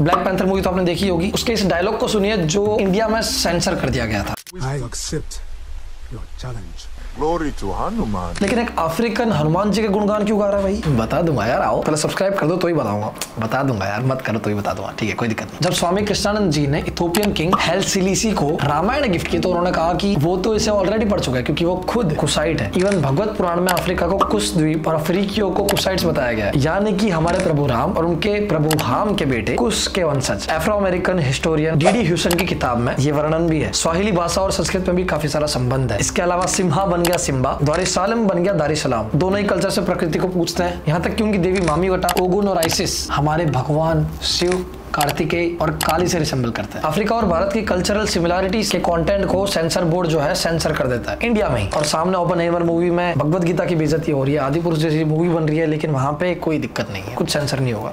Black panther movie तो आपने देखी होगी। उसके इस डायलॉग को सुनिए जो इंडिया में सेंसर कर दिया गया था। Your challenge. Glory to Hanuman. लेकिन एक अफ्रीकन हनुमान जी के गुणगान क्यों गा रहा है भाई? बता दूँगा यार आओ। पहले सब्सक्राइब कर दो तो ही बताऊँगा। बता दूँगा यार मत करो तो ही बता दूँगा। ठीक है कोई दिक्कत नहीं। जब स्वामी कृष्णानंद जी ने इथोपियन किंग हेल सिलीसी को रामायण गिफ्ट किया तो उन्होंने कहा कि वो तो इसे ऑलरेडी पढ़ चुका है क्योंकि वो खुद कुसाइट है। इवन भगवत पुराण में अफ्रीका को कुश द्वीप और अफ्रीकियों को कुसाइट्स बताया गया है। यानी कि हमारे प्रभु राम और उनके प्रभु हाम के बेटे कुश के वंशज। Afro American historian D D Houston की किताब में ये वर्णन भी है। स्वाहिली भाषा और संस्कृत में भी काफ़ी सारा संबंध है। इसके अलावा सिम्हा बन गया सिम्बा द्वारी सालम बन गया दारी सलाम दोनों ही कल्चर से प्रकृति को पूछते हैं। यहाँ तक कि उनकी देवी मामी वटा, ओगुन और आइसिस, हमारे भगवान शिव, कार्तिकेय और काली से रिसेंबल करते हैं। अफ्रीका और भारत की कल्चरल सिमिलरिटीज के कंटेंट को सेंसर बोर्ड जो है सेंसर कर देता है। इंडिया में ही। और सामने ओपन हेमर मूवी में भगवत गीता की बेइज्जती हो रही है आदि पुरुष जैसी मूवी बन रही है, लेकिन वहाँ पे कोई दिक्कत नहीं है। कुछ सेंसर नहीं होगा।